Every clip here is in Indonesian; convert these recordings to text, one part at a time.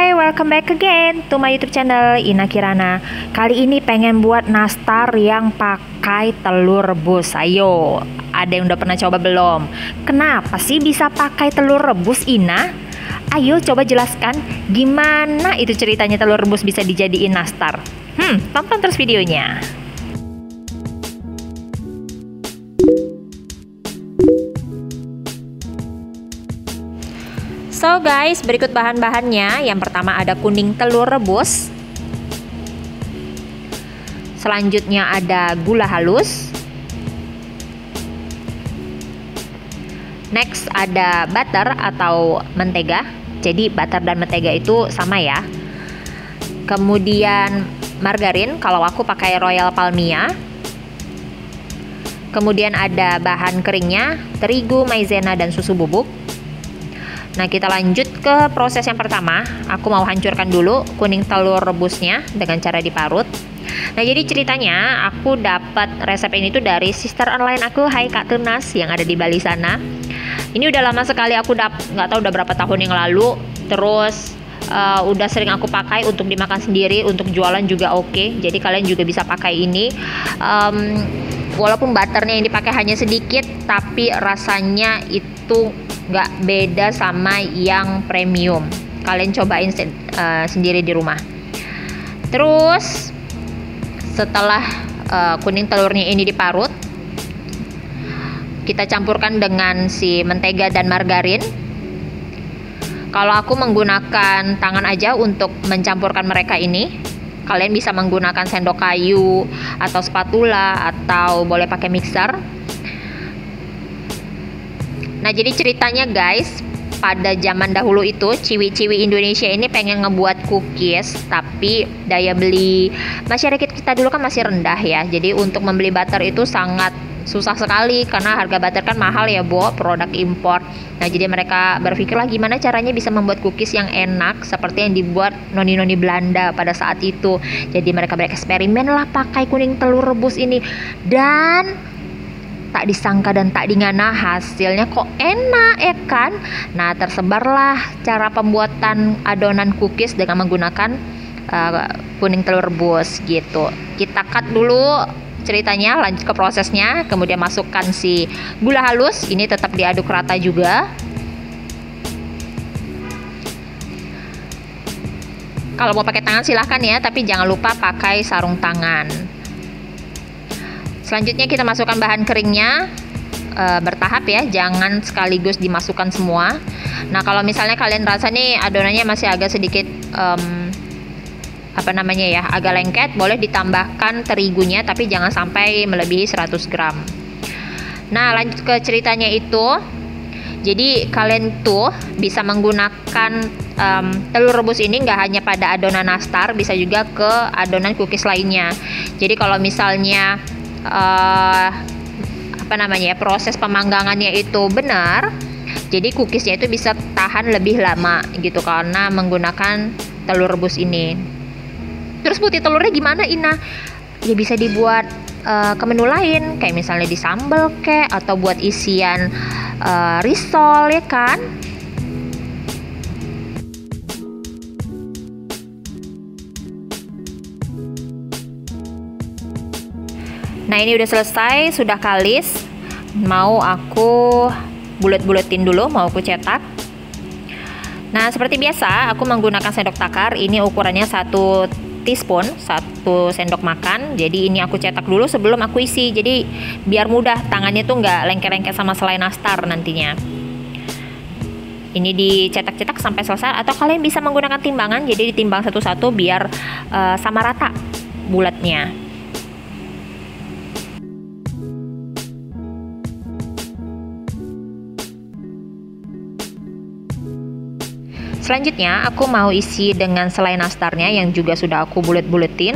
Hai, welcome back again to my YouTube channel Ina Kirana. Kali ini pengen buat nastar yang pakai telur rebus. Ayo, ada yang udah pernah coba belum? Kenapa sih bisa pakai telur rebus, Ina? Ayo coba jelaskan gimana itu ceritanya telur rebus bisa dijadiin nastar. Hmm, tonton terus videonya. Guys, berikut bahan-bahannya. Yang pertama ada kuning telur rebus. Selanjutnya ada gula halus. Next ada butter atau mentega. Jadi butter dan mentega itu sama ya. Kemudian margarin, kalau aku pakai Royal Palmia. Kemudian ada bahan keringnya, terigu, maizena, dan susu bubuk. Nah, kita lanjut ke proses yang pertama. Aku mau hancurkan dulu kuning telur rebusnya dengan cara diparut. Nah, jadi ceritanya aku dapat resep ini tuh dari sister online aku, Hai Kak Tunas yang ada di Bali sana. Ini udah lama sekali aku dap nggak tahu udah berapa tahun yang lalu. Terus uh, udah sering aku pakai untuk dimakan sendiri, untuk jualan juga oke. Okay. Jadi kalian juga bisa pakai ini. Um, walaupun butternya yang dipakai hanya sedikit, tapi rasanya itu nggak beda sama yang premium. Kalian cobain uh, sendiri di rumah. Terus setelah uh, kuning telurnya ini diparut kita campurkan dengan si mentega dan margarin. Kalau aku menggunakan tangan aja untuk mencampurkan mereka ini kalian bisa menggunakan sendok kayu atau spatula atau boleh pakai mixer Nah, jadi ceritanya guys, pada zaman dahulu itu ciwi-ciwi Indonesia ini pengen ngebuat cookies tapi daya beli masyarakat kita dulu kan masih rendah ya. Jadi untuk membeli butter itu sangat susah sekali karena harga butter kan mahal ya Bo produk impor nah jadi mereka berpikirlah gimana caranya bisa membuat cookies yang enak seperti yang dibuat noni-noni Belanda pada saat itu? Jadi mereka bereksperimen lah pakai kuning telur rebus ini. Dan tak disangka dan tak dingana hasilnya kok enak ya kan? Nah tersebarlah cara pembuatan adonan cookies dengan menggunakan uh, kuning telur rebus gitu. Kita cut dulu ceritanya lanjut ke prosesnya kemudian masukkan si gula halus. Ini tetap diaduk rata juga. Kalau mau pakai tangan silahkan ya tapi jangan lupa pakai sarung tangan Selanjutnya kita masukkan bahan keringnya e, bertahap ya, jangan sekaligus dimasukkan semua. Nah kalau misalnya kalian rasa nih adonannya masih agak sedikit um, apa namanya ya, agak lengket, boleh ditambahkan terigunya, tapi jangan sampai melebihi 100 gram. Nah lanjut ke ceritanya itu, jadi kalian tuh bisa menggunakan um, telur rebus ini nggak hanya pada adonan nastar, bisa juga ke adonan cookies lainnya. Jadi kalau misalnya uh, apa namanya ya proses pemanggangannya itu benar jadi cookiesnya itu bisa tahan lebih lama gitu karena menggunakan telur rebus ini. Terus putih telurnya gimana Ina? Ya bisa dibuat uh, ke menu lain kayak misalnya di sambal kek atau buat isian uh, risol ya kan Nah ini udah selesai, sudah kalis. Mau aku bulet-buletin dulu, mau aku cetak. Nah seperti biasa, aku menggunakan sendok takar. Ini ukurannya satu teaspoon, satu sendok makan. Jadi ini aku cetak dulu sebelum aku isi. Jadi biar mudah, tangannya tuh nggak lengket-lengket sama selai nastar nantinya. Ini dicetak-cetak sampai selesai atau kalian bisa menggunakan timbangan jadi ditimbang satu-satu biar uh, sama rata bulatnya. Selanjutnya aku mau isi dengan selai nastarnya yang juga sudah aku bulet-buletin.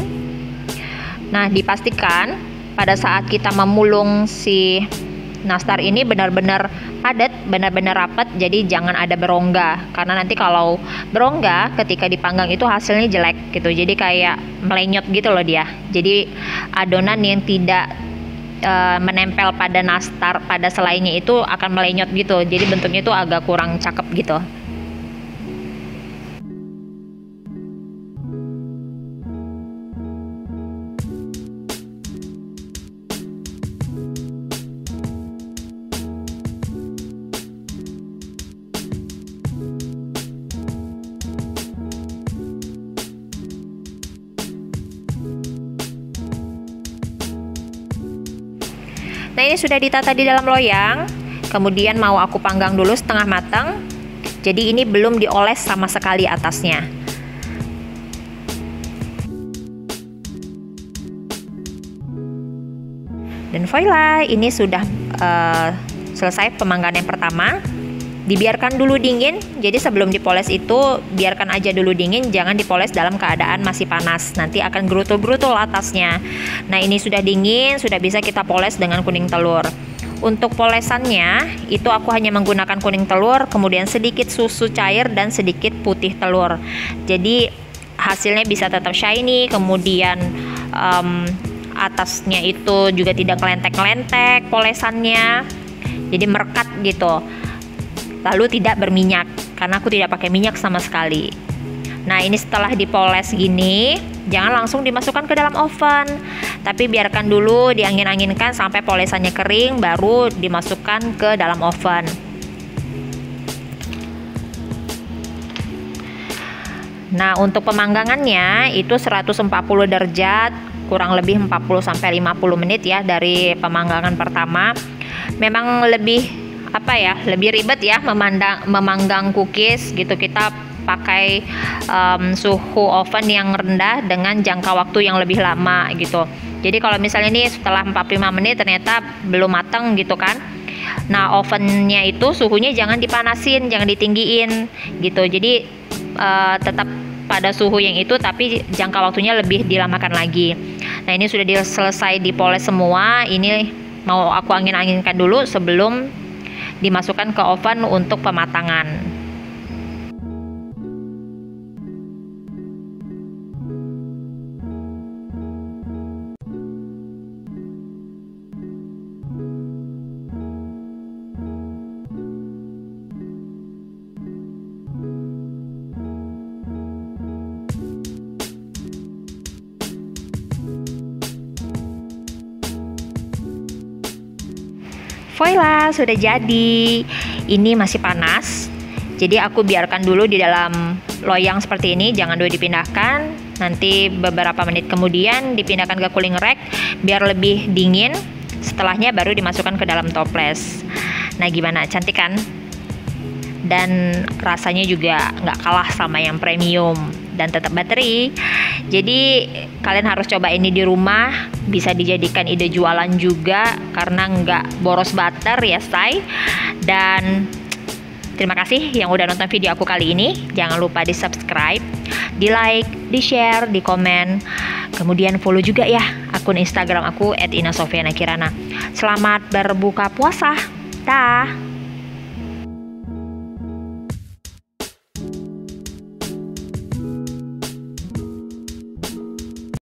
Nah, dipastikan pada saat kita memulung si nastar ini benar-benar padat, benar-benar rapat, jadi jangan ada berongga. Karena nanti kalau berongga ketika dipanggang itu hasilnya jelek gitu. Jadi kayak melenyot gitu loh dia. Jadi adonan yang tidak uh, menempel pada nastar pada selainya itu akan melenyot gitu. Jadi bentuknya itu agak kurang cakep gitu. Nah ini sudah ditata di dalam loyang. Kemudian mau aku panggang dulu setengah matang. Jadi ini belum dioles sama sekali atasnya. Dan voila, ini sudah uh, selesai pemanggangan yang pertama dibiarkan dulu dingin jadi sebelum dipoles itu biarkan aja dulu dingin jangan dipoles dalam keadaan masih panas. Nanti akan gerutul-gerutul atasnya. Nah ini sudah dingin sudah bisa kita poles dengan kuning telur. Untuk polesannya itu aku hanya menggunakan kuning telur kemudian sedikit susu cair dan sedikit putih telur. Jadi hasilnya bisa tetap shiny kemudian um, atasnya itu juga tidak kelentek-kelentek polesannya. Jadi merekat gitu lalu tidak berminyak karena aku tidak pakai minyak sama sekali nah ini setelah dipoles gini jangan langsung dimasukkan ke dalam oven tapi biarkan dulu diangin-anginkan sampai polesannya kering baru dimasukkan ke dalam oven Nah, untuk pemanggangannya itu 140 derajat kurang lebih 40 sampai 50 menit ya dari pemanggangan pertama. Memang lebih apa ya lebih ribet ya memandang memanggang cookies gitu. Kita pakai um, suhu oven yang rendah dengan jangka waktu yang lebih lama gitu. Jadi kalau misalnya ini setelah 45 menit ternyata belum matang gitu kan. Nah ovennya itu suhunya jangan dipanasin jangan ditinggiin gitu. Jadi uh, tetap pada suhu yang itu tapi jangka waktunya lebih dilamakan lagi. Nah ini sudah selesai dipoles semua. Ini mau aku angin-anginkan dulu sebelum dimasukkan ke oven untuk pematangan. Voila, sudah jadi. Ini masih panas. Jadi aku biarkan dulu di dalam loyang seperti ini, jangan dulu dipindahkan. Nanti beberapa menit kemudian dipindahkan ke cooling rack biar lebih dingin. Setelahnya baru dimasukkan ke dalam toples. Nah, gimana? Cantik kan? Dan rasanya juga nggak kalah sama yang premium dan tetap baterai. Jadi kalian harus coba ini di rumah, bisa dijadikan ide jualan juga karena nggak boros butter ya say. Dan terima kasih yang udah nonton video aku kali ini. Jangan lupa di subscribe, di like, di share, di komen. Kemudian follow juga ya akun Instagram aku @inasofianakirana. Selamat berbuka puasa. Dah.